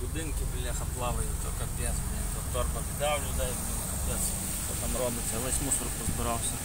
будинки, бляха, плавають, то капець, блін, то торба біда в людей, блін, капець, що там робиться, весь мусор позбирався.